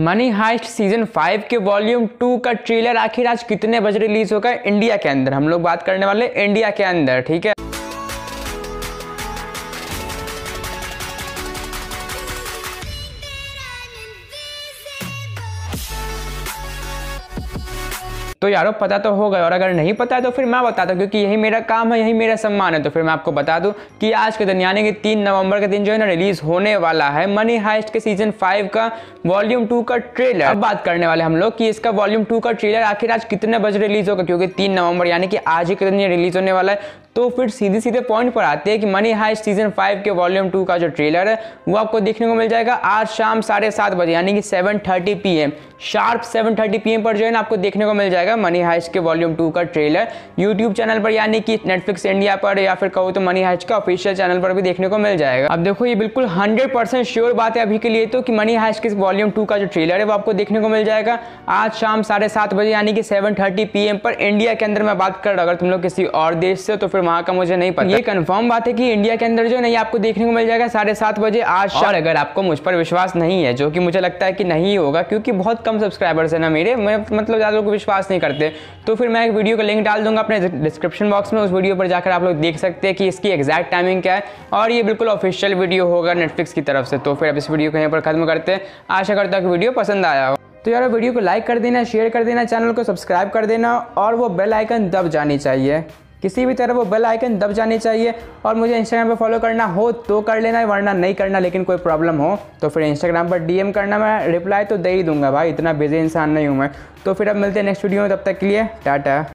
Money heist season five के volume two का trailer आखिर आज कितने बजे रिलीज़ होगा? इंडिया के अंदर। हम लोग बात करने वाले इंडिया के अंदर, ठीक है? तो यारो, पता तो होगा और अगर नहीं पता है तो फिर मैं बताता हूँ, क्योंकि यही मेरा काम है, यही मेरा सम्मान है। तो फिर मैं आपको बता दूँ कि आज के दिन, यानी कि तीन नवंबर के दिन जो है ना, रिलीज़ होने वाला है मनी हाइस्ट के सीज़न फाइव का वॉल्यूम टू का ट्रेलर। अब बात करने वाले हम लोग कि इसका वॉल्यूम टू का ट्रेलर आखिर आज कितने बजे रिलीज़ होगा, क्योंकि तीन नवंबर, यानी कि आज ही के दिन ये रिलीज़ होने वाला है। तो फिर सीधे सीधे पॉइंट पर आते हैं कि मनी हाइस्ट सीज़न फाइव के वॉल्यूम टू का जो ट्रेलर है, वो आपको देखने को मिल जाएगा आज शाम साढ़े सात बजे, यानी कि seven thirty P M sharp seven thirty P M पर जो है ना, आपको देखने को मिल जाएगा। मनी हाइस्ट के वॉल्यूम टू का ट्रेलर यूट्यूब चैनल पर यानी कि नेटफ्लिक्स इंडिया पर या फिर कहो तो मनी हाइस्ट का ऑफिशियल चैनल पर भी देखने को मिल जाएगा। अब देखो, ये बिल्कुल हंड्रेड परसेंट श्योर बात है अभी के लिए तो कि मनी हाइस्ट के वॉल्यूम टू का जो ट्रेलर है वो आपको देखने को मिल जाएगा। आज शाम साढ़े सात बजे यानी कि सेवन थर्टी पी पर इंडिया के अंदर मैं बात कर रहा अगर तुम लोग किसी और देश से तो फिर वहाँ का मुझे नहीं पता। ये कंफर्म बात है कि इंडिया के अंदर जो नहीं आपको देखने को मिल जाएगा साढ़े सात बजे आज और अगर आपको मुझ पर विश्वास नहीं है, जो कि मुझे लगता है कि नहीं होगा, क्योंकि बहुत कम सब्सक्राइबर्स है ना मेरे, मैं मतलब ज़्यादा लोग विश्वास नहीं करते। तो फिर मैं एक वीडियो का लिंक डाल दूँगा अपने डिस्क्रिप्शन बॉक्स में, उस वीडियो पर जाकर आप लोग देख सकते हैं कि इसकी एग्जैक्ट टाइमिंग क्या है। और ये बिल्कुल ऑफिशियल वीडियो होगा नेटफ्लिक्स की तरफ़ से। तो फिर अब इस वीडियो को यहाँ पर खत्म करते हैं। आशा करता हूँ कि वीडियो पसंद आया हो। तो यार वीडियो को लाइक कर देना शेयर कर देना चैनल को सब्सक्राइब कर देना और वो बेल आइकन दब जानी चाहिए। किसी भी तरह वो बेल आइकन दब जानी चाहिए। और मुझे इंस्टाग्राम पर फॉलो करना हो तो कर लेना है वरना नहीं करना, लेकिन कोई प्रॉब्लम हो तो फिर इंस्टाग्राम पर डीएम करना, मैं रिप्लाई तो दे ही दूँगा भाई। इतना बिज़ी इंसान नहीं हूँ मैं। तो फिर अब मिलते हैं नेक्स्ट वीडियो में, तब तक के लिए, टाटा।